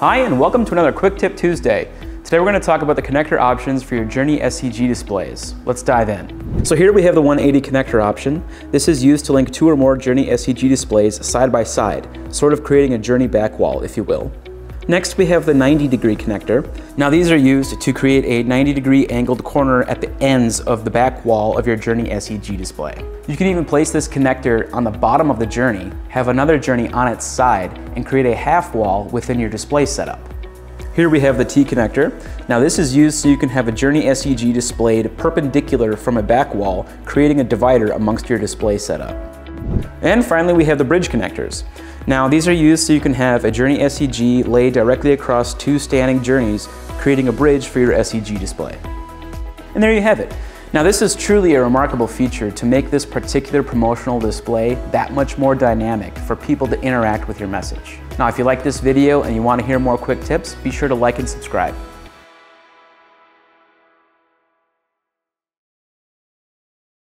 Hi, and welcome to another Quick Tip Tuesday. Today we're going to talk about the connector options for your Journey SEG displays. Let's dive in. So here we have the 180 connector option. This is used to link two or more Journey SEG displays side by side, sort of creating a Journey back wall, if you will. Next, we have the 90 degree connector. Now these are used to create a 90 degree angled corner at the ends of the back wall of your Journey SEG display. You can even place this connector on the bottom of the Journey, have another Journey on its side, and create a half wall within your display setup. Here we have the T connector. Now this is used so you can have a Journey SEG displayed perpendicular from a back wall, creating a divider amongst your display setup. And finally, we have the bridge connectors. Now, these are used so you can have a Journey SEG laid directly across two standing journeys, creating a bridge for your SEG display. And there you have it. Now this is truly a remarkable feature to make this particular promotional display that much more dynamic for people to interact with your message. Now if you like this video and you want to hear more quick tips, be sure to like and subscribe.